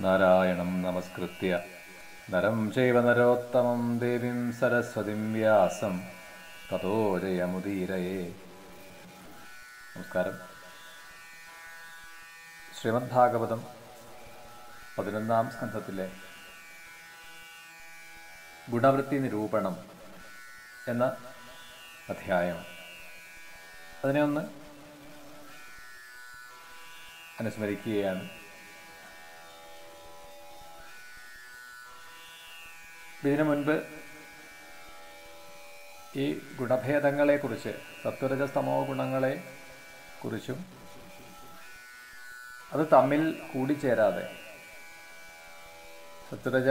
നാരായണം നമസ്കൃത്യ. നരം ചൈവ നരോത്തമം ദേവീം സരസ്വതിം വ്യാസം. തതോ ജയമുദീരയേ. നമസ്കാരം. ശ്രീമദ് ഭാഗവതം പതിനൊന്നാം സ്കന്ധത്തിലെ ഗുണവൃത്തി നിരൂപണം എന്ന അധ്യായം. അതിനെ ഒന്ന് അനുസ്മരിക്കുകയാണ്. ഇതിനു മുൻപ് ഈ ഗുണഭേദങ്ങളെക്കുറിച്ച് സത്വരജസ്തമോ ഗുണങ്ങളെ കുറിച്ചും അത് തമ്മിൽ കൂടിച്ചേരാതെ സത്വരജ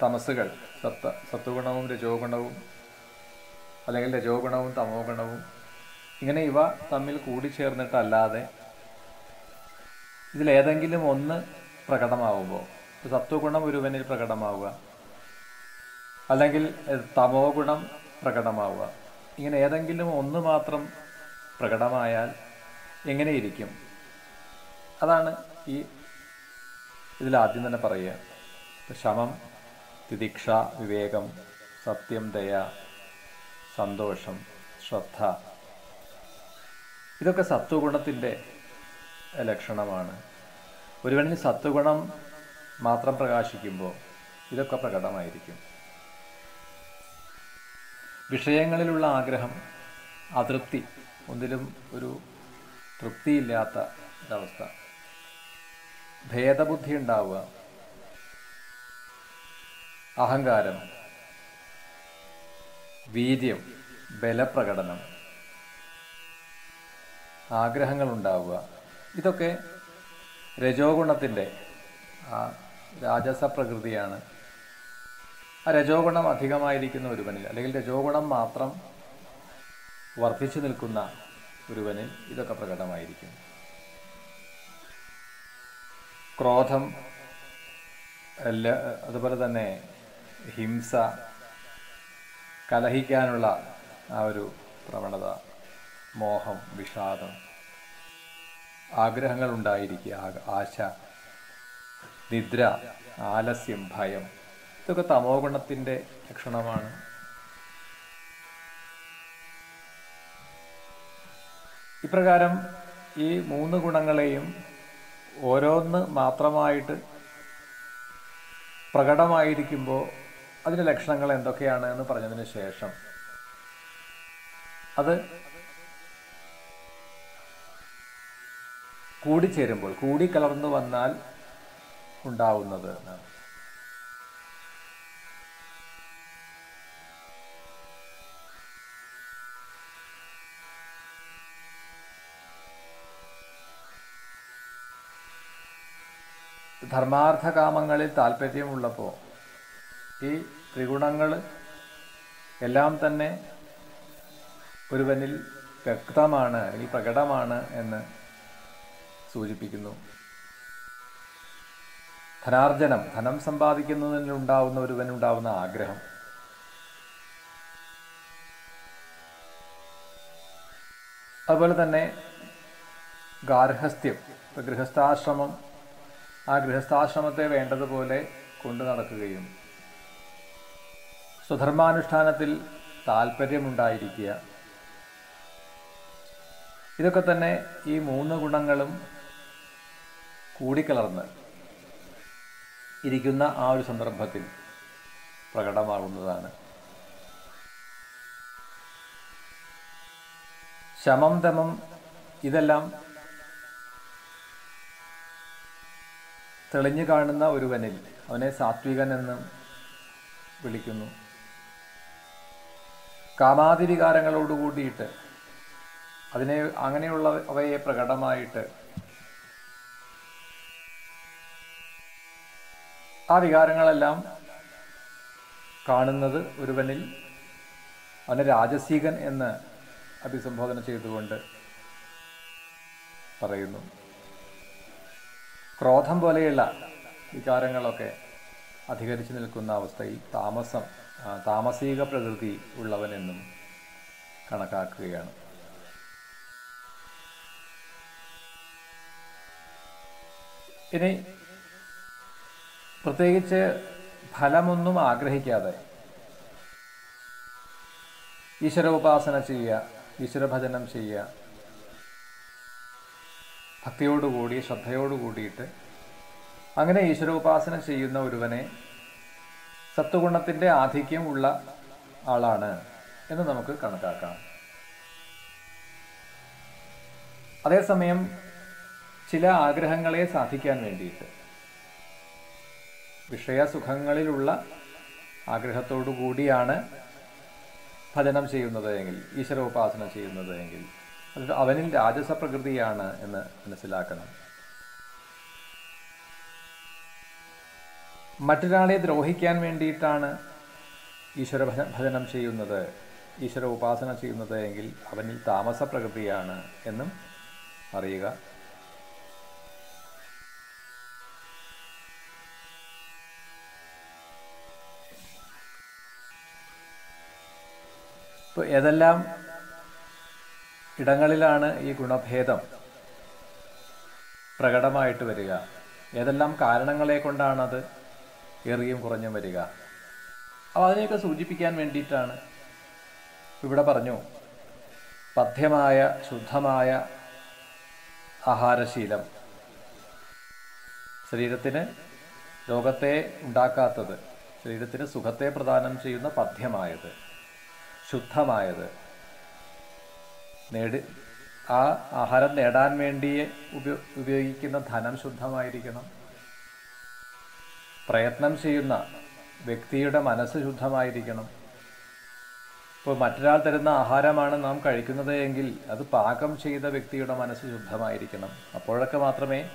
തമസുകൾ സത്വ സത്വഗുണവും രജോ ഗുണവും അല്ലെങ്കിൽ രജോ ഗുണവും തമോ ഗുണവും ഇങ്ങനെ ഇവ തമ്മിൽ കൂടിച്ചേർന്നിട്ടല്ലാതെ ഇതിലേതെങ്കിലും ഒന്ന് പ്രകടമാവുമ്പോൾ സത്വഗുണം ഒരുവനിൽ പ്രകടമാവുക അല്ലെങ്കിൽ തമോ ഗുണം പ്രകടമാവുക. ഇങ്ങനെ ഏതെങ്കിലും ഒന്ന് മാത്രം പ്രകടമായാൽ എങ്ങനെയിരിക്കും? അതാണ് ഈ ഇതിൽ ആദ്യം തന്നെ പറയുക. ശമം തിദിക്ഷ വിവേകം സത്യം ദയ സന്തോഷം ശ്രദ്ധ. ഇതൊക്കെ സത്വഗുണത്തിന്റെ ലക്ഷണമാണ്. ഒരുവനിൽ സത്വഗുണം മാത്രം പ്രകാശിക്കുമ്പോൾ ഇതൊക്കെ പ്രകടമായിരിക്കും. വിഷയങ്ങളിലുള്ള ആഗ്രഹം അതൃപ്തി ഒന്നിലും ഒരു തൃപ്തിയില്ലാത്ത ഒരവസ്ഥ. ഭേദബുദ്ധി ഉണ്ടാവുക. അഹങ്കാരം. വീര്യം. ബലപ്രകടനം. ആഗ്രഹങ്ങൾ ഉണ്ടാവുക. ഇതൊക്കെ രജോഗുണത്തിന്റെ ആ രാജസ പ്രകൃതിയാണ് ആ രജോ ഗുണം അധികമായിരിക്കുന്ന ഒരുവനിൽ അല്ലെങ്കിൽ രജോ ഗുണം മാത്രം വർദ്ധിച്ചു നിൽക്കുന്ന ഒരുവനിൽ ഇതൊക്കെ പ്രകടമായിരിക്കും. ക്രോധം അതുപോലെ തന്നെ ഹിംസ കലഹിക്കാനുള്ള ആ ഒരു പ്രവണത മോഹം വിഷാദം ആഗ്രഹങ്ങൾ ഉണ്ടായിരിക്കുക ആശ നിദ്ര ആലസ്യം ഭയം ഇതൊക്കെ തമോ ഗുണത്തിന്റെ ലക്ഷണമാണ്. ഇപ്രകാരം ഈ മൂന്ന് ഗുണങ്ങളെയും ഓരോന്ന് മാത്രമായിട്ട് പ്രകടമായിരിക്കുമ്പോൾ അതിന്റെ ലക്ഷണങ്ങൾ എന്തൊക്കെയാണ് എന്ന് പറഞ്ഞതിന് ശേഷം. അത് കൂടിച്ചേരുമ്പോൾ കൂടിക്കലർന്നു വന്നാൽ ഉണ്ടാവുന്നത് എന്നാണ്. ധർമാർത്ഥകാമങ്ങളിൽ താല്പര്യമുള്ളപ്പോൾ ഈ ത്രിഗുണങ്ങൾ എല്ലാം തന്നെ ഒരുവനിൽ വ്യക്തമാണ് അല്ലെങ്കിൽ പ്രകടമാണ് എന്ന് സൂചിപ്പിക്കുന്നു. ധനാർജനം ധനം സമ്പാദിക്കുന്നതിനുണ്ടാവുന്ന ഒരുവനുണ്ടാവുന്ന ആഗ്രഹം. അതുപോലെ തന്നെ ഗാർഹസ്ഥ്യം ഇപ്പം ഗൃഹസ്ഥാശ്രമം ആ ഗൃഹസ്ഥാശ്രമത്തെ വേണ്ടതുപോലെ കൊണ്ടു നടക്കുകയും സ്വധർമാനുഷ്ഠാനത്തിൽ താല്പര്യമുണ്ടായിരിക്കുക ഇതൊക്കെ തന്നെ ഈ മൂന്ന് ഗുണങ്ങളും കൂടിക്കലർന്ന് ഇരിക്കുന്ന ആ ഒരു സന്ദർഭത്തിൽ പ്രകടമാകുന്നതാണ്. ശമം തമം ഇതെല്ലാം തെളിഞ്ഞു കാണുന്ന ഒരുവനിൽ അവനെ സാത്വികൻ എന്ന് വിളിക്കുന്നു. കാമാതിവികാരങ്ങളോട് കൂടിയിട്ട് അതിനെ അങ്ങനെയുള്ള അവയെ പ്രകടമായിട്ട് ആ വികാരങ്ങളെല്ലാം കാണുന്നത് ഒരുവനിൽ അവനെ രാജസീകൻ എന്ന് അഭിസംബോധന ചെയ്തുകൊണ്ട് പറയുന്നു. ക്രോധം പോലെയുള്ള വികാരങ്ങളൊക്കെ അധികരിച്ചു നിൽക്കുന്ന അവസ്ഥയിൽ താമസം താമസിക പ്രകൃതി ഉള്ളവനെന്നും കണക്കാക്കുകയാണ്. ഇനി പ്രത്യേകിച്ച് ഫലമൊന്നും ആഗ്രഹിക്കാതെ ഈശ്വര ഉപാസന ചെയ്യുക ഈശ്വരഭജനം ചെയ്യുക ഭക്തിയോടുകൂടി ശ്രദ്ധയോടുകൂടിയിട്ട് അങ്ങനെ ഈശ്വരോപാസന ചെയ്യുന്ന ഒരുവനെ സത്വഗുണത്തിന്റെ ആധിക്യം ഉള്ള ആളാണ് എന്ന് നമുക്ക് കണക്കാക്കാം. അതേസമയം ചില ആഗ്രഹങ്ങളെ സാധിക്കാൻ വേണ്ടിയിട്ട് വിഷയസുഖങ്ങളിലുള്ള ആഗ്രഹത്തോടു കൂടിയാണ് ഭജനം ചെയ്യുന്നത് എങ്കിൽ ഈശ്വരോപാസന ചെയ്യുന്നത് എങ്കിൽ അത് അവനിൽ രാജസ പ്രകൃതിയാണ് എന്ന് മനസ്സിലാക്കണം. മറ്റൊരാളെ ദ്രോഹിക്കാൻ വേണ്ടിയിട്ടാണ് ഈശ്വര ഭജ- ഭജനം ചെയ്യുന്നത്. ഈശ്വര ഉപാസന ചെയ്യുന്നത് എങ്കിൽ അവനിൽ താമസ പ്രകൃതിയാണ് എന്നും അറിയുക. ഇപ്പോൾ ഏതെല്ലാം ഇടങ്ങളിലാണ് ഈ ഗുണഭേദം പ്രകടമായിട്ട് വരിക. ഏതെല്ലാം കാരണങ്ങളെ കൊണ്ടാണത് ഏറിയും കുറഞ്ഞും വരിക. അപ്പോൾ അതിനെയൊക്കെ സൂചിപ്പിക്കാൻ വേണ്ടിയിട്ടാണ് ഇവിടെ പറഞ്ഞു പഥ്യമായ ശുദ്ധമായ ആഹാരശീലം. ശരീരത്തിന് രോഗത്തെ ഉണ്ടാക്കാത്തത് ശരീരത്തിന് സുഖത്തെ പ്രദാനം ചെയ്യുന്ന പഥ്യമായത് ശുദ്ധമായത്. നേടി ആ ആഹാരം നേടാൻ വേണ്ടി ഉപയോ ഉപയോഗിക്കുന്ന ധനം ശുദ്ധമായിരിക്കണം. പ്രയത്നം ചെയ്യുന്ന വ്യക്തിയുടെ മനസ്സ് ശുദ്ധമായിരിക്കണം. ഇപ്പോൾ മറ്റൊരാൾ തരുന്ന ആഹാരമാണ് നാം കഴിക്കുന്നത് എങ്കിൽ അത് പാകം ചെയ്ത വ്യക്തിയുടെ മനസ്സ് ശുദ്ധമായിരിക്കണം. അപ്പോഴൊക്കെ മാത്രമേ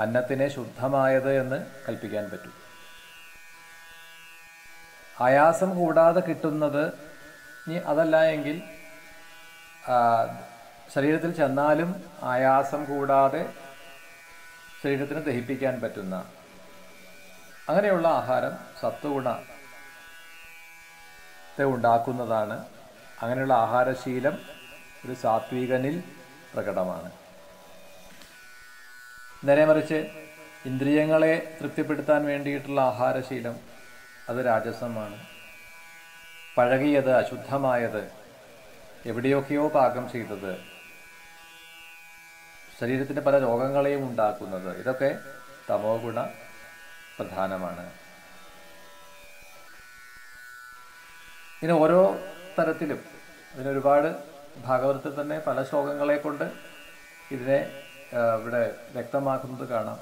അന്നത്തിനെ ശുദ്ധമായത് എന്ന് കൽപ്പിക്കാൻ പറ്റൂ. ആയാസം കൂടാതെ കിട്ടുന്നത് ഇനി അതല്ല എങ്കിൽ ശരീരത്തിൽ ചെന്നാലും ആയാസം കൂടാതെ ശരീരത്തിന് ദഹിപ്പിക്കാൻ പറ്റുന്ന അങ്ങനെയുള്ള ആഹാരം സത്വഗുണത്തെ ഉണ്ടാക്കുന്നതാണ്. അങ്ങനെയുള്ള ആഹാരശീലം ഒരു സാത്വികനിൽ പ്രകടമാണ്. നേരെ മറിച്ച് ഇന്ദ്രിയങ്ങളെ തൃപ്തിപ്പെടുത്താൻ വേണ്ടിയിട്ടുള്ള ആഹാരശീലം അത് രാജസമാണ്. പഴകിയത് അശുദ്ധമായത് എവിടെയൊക്കെയോ പാകം ചെയ്തത്. ശരീരത്തിന് പല രോഗങ്ങളെയും ഉണ്ടാക്കുന്നത്. ഇതൊക്കെ തമോ ഗുണ പ്രധാനമാണ്. ഇനി ഓരോ തരത്തിലും ഇതിനൊരുപാട് ഭാഗവതത്തിൽ തന്നെ പല ശ്ലോകങ്ങളെ കൊണ്ട് ഇതിനെ ഇവിടെ വ്യക്തമാക്കുന്നത് കാണാം.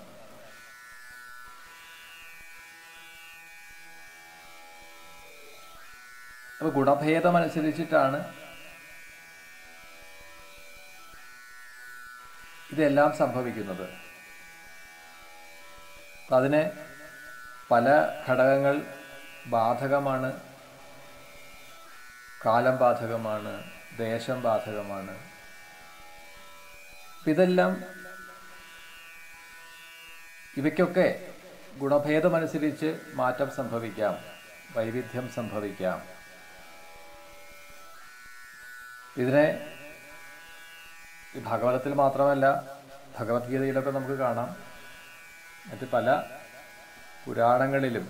അപ്പോൾ ഗുണഭേദമനുസരിച്ചിട്ടാണ് ഇതെല്ലാം സംഭവിക്കുന്നത്. അതിനെ പല ഘടകങ്ങൾ ബാധകമാണ്. കാലം ബാധകമാണ്. ദേശം ബാധകമാണ്. ഇതെല്ലാം ഇവയ്ക്കൊക്കെ ഗുണഭേദമനുസരിച്ച് മാറ്റം സംഭവിക്കാം. വൈവിധ്യം സംഭവിക്കാം. ഇതിനെ ഈ ഭാഗവതത്തിൽ മാത്രമല്ല ഭഗവത്ഗീതയിലൊക്കെ നമുക്ക് കാണാം. മറ്റ് പല പുരാണങ്ങളിലും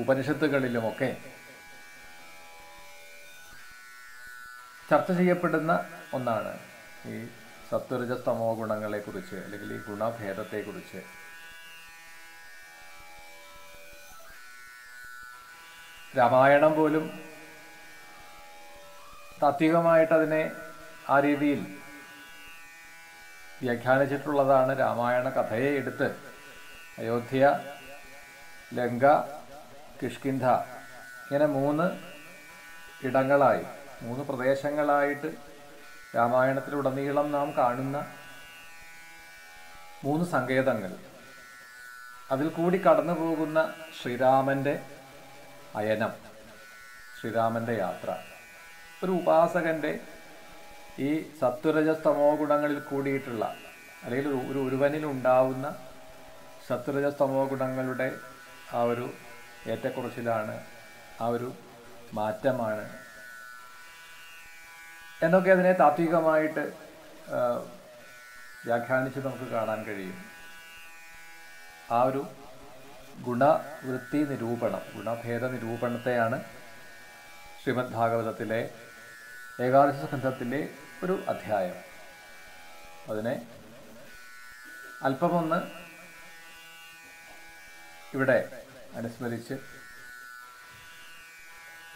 ഉപനിഷത്തുകളിലുമൊക്കെ ചർച്ച ചെയ്യപ്പെടുന്ന ഒന്നാണ് ഈ സത്വരജസ്തമോ ഗുണങ്ങളെക്കുറിച്ച് അല്ലെങ്കിൽ ഈ ഗുണഭേദത്തെക്കുറിച്ച്. രാമായണം പോലും താത്വികമായിട്ട് അതിനെ ആ രീതിയിൽ വ്യാഖ്യാനിച്ചിട്ടുള്ളതാണ് രാമായണ കഥയെ എടുത്ത് അയോധ്യ ലങ്ക കിഷ്കിന്ധ ഇങ്ങനെ മൂന്ന് ഇടങ്ങളായി മൂന്ന് പ്രദേശങ്ങളായിട്ട് രാമായണത്തിലുടനീളം നാം കാണുന്ന മൂന്ന് സങ്കേതങ്ങൾ. അതിൽ കൂടി കടന്നു പോകുന്ന ശ്രീരാമന്റെ അയനം ശ്രീരാമന്റെ യാത്ര. ഒരു ഉപാസകന്റെ ഈ സത്വരജസ്തമോ ഗുണങ്ങളിൽ കൂടിയിട്ടുള്ള അല്ലെങ്കിൽ ഒരു ഒരു ഒരുവനിൽ ഉണ്ടാവുന്ന സത്വരജസ്തമോ ഗുണങ്ങളുടെ ആ ഒരു ഏറ്റക്കുറച്ചിലാണ് ആ ഒരു മാറ്റമാണ്. എന്നൊക്കെ അതിനെ താത്വികമായിട്ട് വ്യാഖ്യാനിച്ച് നമുക്ക് കാണാൻ കഴിയും. ആ ഒരു ഗുണവൃത്തി നിരൂപണം ഗുണഭേദ നിരൂപണത്തെയാണ് ശ്രീമദ് ഭാഗവതത്തിലെ ഏകാദശ സ്കന്ധത്തിലെ ഒരു അധ്യായം. അതിനെ അല്പമൊന്ന് ഇവിടെ അനുസ്മരിച്ച്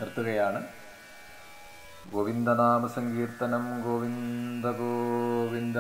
നിർത്തുകയാണ്. ഗോവിന്ദനാമ സങ്കീർത്തനം ഗോവിന്ദ ഗോവിന്ദ.